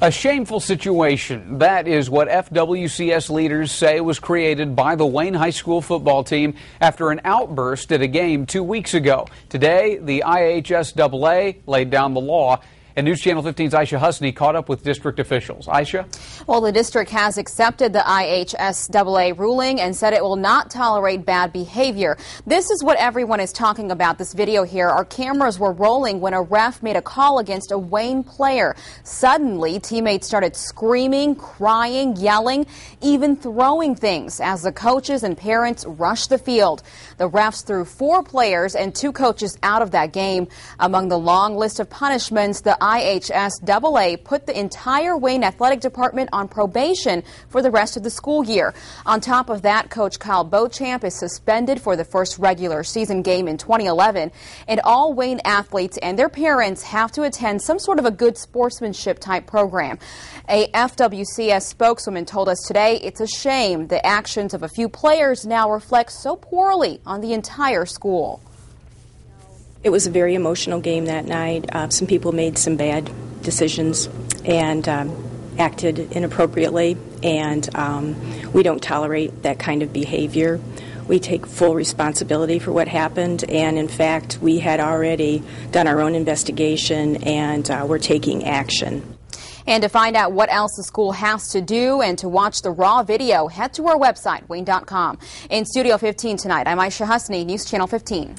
A shameful situation. That is what FWCS leaders say was created by the Wayne High School football team after an outburst at a game two weeks ago. Today, the IHSAA laid down the law and News Channel 15's Aisha Husney caught up with district officials. Aisha? Well, the district has accepted the IHSAA ruling and said it will not tolerate bad behavior. This is what everyone is talking about. This video here, our cameras were rolling when a ref made a call against a Wayne player. Suddenly, teammates started screaming, crying, yelling, even throwing things as the coaches and parents rushed the field. The refs threw four players and two coaches out of that game. Among the long list of punishments, the IHSAA put the entire Wayne Athletic Department on probation for the rest of the school year. On top of that, Coach Kyle Beauchamp is suspended for the first regular season game in 2011, and all Wayne athletes and their parents have to attend some sort of a good sportsmanship type program. A FWCS spokeswoman told us today it's a shame the actions of a few players now reflect so poorly on the entire school. It was a very emotional game that night. Uh, some people made some bad decisions and um, acted inappropriately, and um, we don't tolerate that kind of behavior. We take full responsibility for what happened, and in fact, we had already done our own investigation and uh, we're taking action. And to find out what else the school has to do and to watch the raw video, head to our website, wane.com. In Studio 15 tonight, I'm Aisha Husney, News Channel 15.